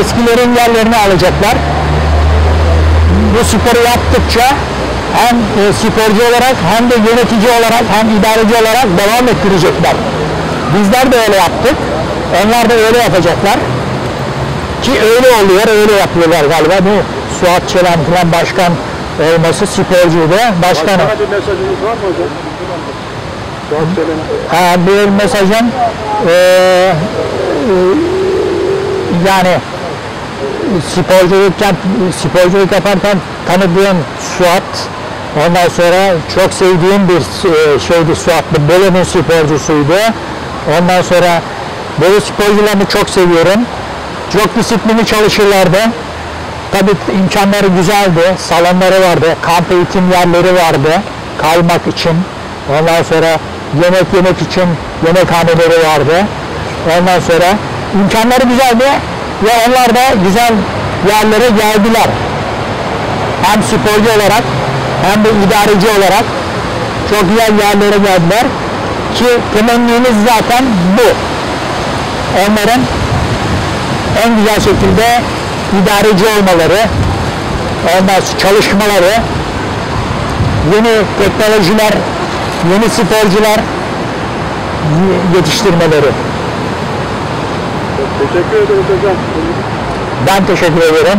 eskilerin yerlerini alacaklar. Bu sporu yaptıkça hem e, sporcu olarak hem de yönetici olarak hem idareci olarak devam ettirecekler. Bizler de öyle yaptık. Onlar da öyle yapacaklar. Ki öyle oluyor, öyle yapıyorlar galiba. Bu Suat Çelen falan başkan olması sporcuydu. Başkan. Başkana bir mesajınız var mı hocam? Ha, bir mesajım eee, e, yani sporculuk, yap- sporculuk yaparken tanıdığım Suat ondan sonra çok sevdiğim bir e, şeydi Suat'lı Bolu'nun sporcusuydu. Ondan sonra Bolu sporcularını çok seviyorum. Çok disiplinli çalışırlardı. Tabi imkanları güzeldi salonları vardı kamp eğitim yerleri vardı kalmak için. Ondan sonra yemek yemek için yemekhaneleri vardı. Ondan sonra imkanları güzeldi ve onlar da güzel yerlere geldiler. Hem sporcu olarak hem de idareci olarak çok güzel yerlere geldiler. Ki temennimiz zaten bu. Onların en güzel şekilde idareci olmaları ondan çalışmaları yeni teknolojiler yeni sporcular yetiştirmeleri Teşekkür ederiz hocam. ben teşekkür ederim